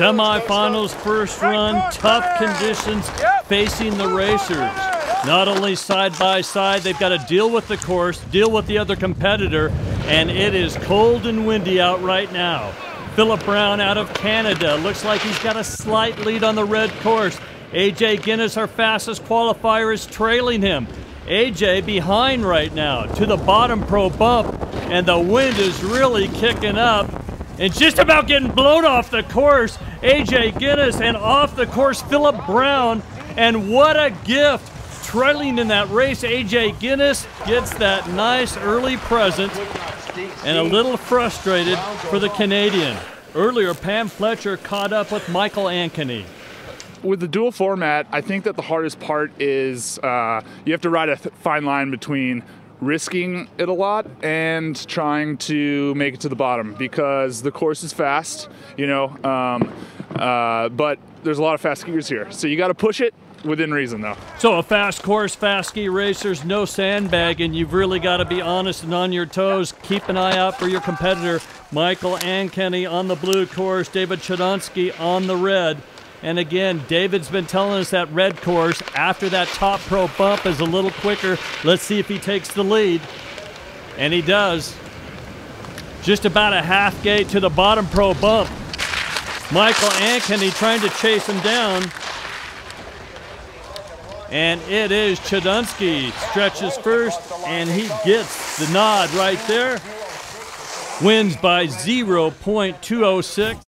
Semifinals first run, tough conditions facing the racers. Not only side by side, they've got to deal with the course, deal with the other competitor, and it is cold and windy out right now. Philip Brown out of Canada looks like he's got a slight lead on the red course. AJ Ginnis, our fastest qualifier, is trailing him. AJ behind right now to the bottom pro bump, and the wind is really kicking up and just about getting blown off the course. AJ Ginnis and off the course, Philip Brown. And what a gift trailing in that race, AJ Ginnis gets that nice early present and a little frustrated for the Canadian. Earlier, Pam Fletcher caught up with Michael Ankeny. With the dual format, I think that the hardest part is uh, you have to ride a fine line between risking it a lot and trying to make it to the bottom because the course is fast, you know, um, uh, but there's a lot of fast skiers here. So you got to push it within reason, though. So a fast course, fast ski racers, no sandbagging. You've really got to be honest and on your toes. Keep an eye out for your competitor, Michael Ankeny on the blue course, David Chodounsky on the red. And again, David's been telling us that red course after that top pro bump is a little quicker. Let's see if he takes the lead. And he does. Just about a half gate to the bottom pro bump. Michael Ankeny trying to chase him down. And it is Chodounsky stretches first, and he gets the nod right there. Wins by 0.206.